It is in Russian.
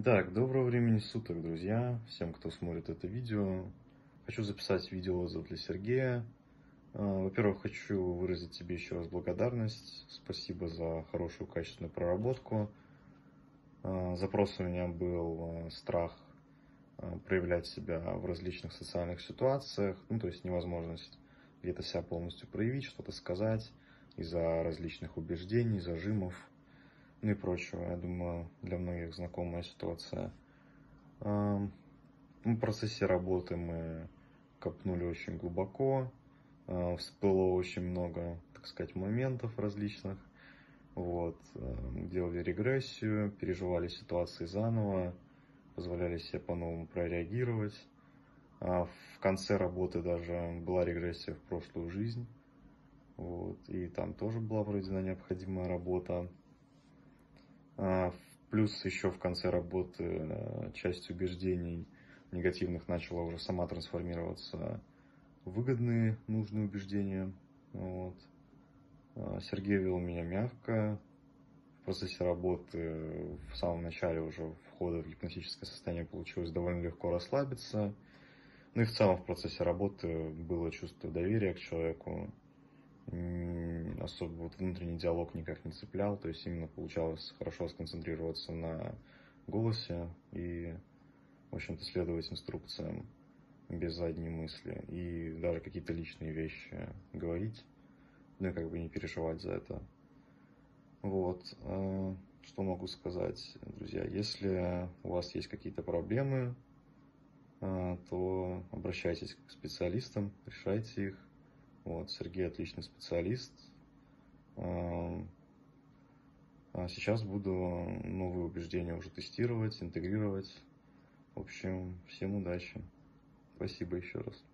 Итак, доброго времени суток, друзья, всем, кто смотрит это видео. Хочу записать видеоотзыв для Сергея. А, во-первых, хочу выразить тебе еще раз благодарность. Спасибо за хорошую, качественную проработку. А, запрос у меня был а, страх проявлять себя в различных социальных ситуациях, ну, то есть невозможность где-то себя полностью проявить, что-то сказать из-за различных убеждений, зажимов, ну и прочего. Я думаю, для многих знакомая ситуация. В процессе работы мы копнули очень глубоко, всплыло очень много, так сказать, моментов различных. Вот. Делали регрессию, переживали ситуации заново, позволяли себе по-новому прореагировать. А в конце работы даже была регрессия в прошлую жизнь. Вот. И там тоже была проведена необходимая работа. А, плюс еще в конце работы э, часть убеждений негативных начала уже сама трансформироваться в выгодные, нужные убеждения. Вот. А, Сергей вел меня мягко. В процессе работы в самом начале уже входа в гипнотическое состояние получилось довольно легко расслабиться. Ну и в целом в процессе работы было чувство доверия к человеку особо вот внутренний диалог никак не цеплял, то есть именно получалось хорошо сконцентрироваться на голосе и, в общем-то, следовать инструкциям без задней мысли и даже какие-то личные вещи говорить, ну и как бы не переживать за это. Вот, э, что могу сказать, друзья, если у вас есть какие-то проблемы, э, то обращайтесь к специалистам, решайте их, вот, Сергей отличный специалист. А сейчас буду новые убеждения уже тестировать, интегрировать. В общем, всем удачи. Спасибо еще раз.